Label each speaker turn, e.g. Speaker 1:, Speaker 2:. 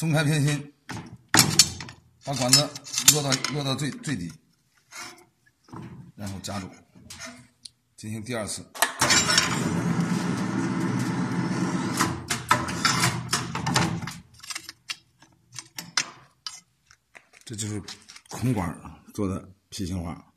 Speaker 1: 松开偏心，把管子落到落到最最底，然后夹住，进行第二次。这就是空管做的皮型花。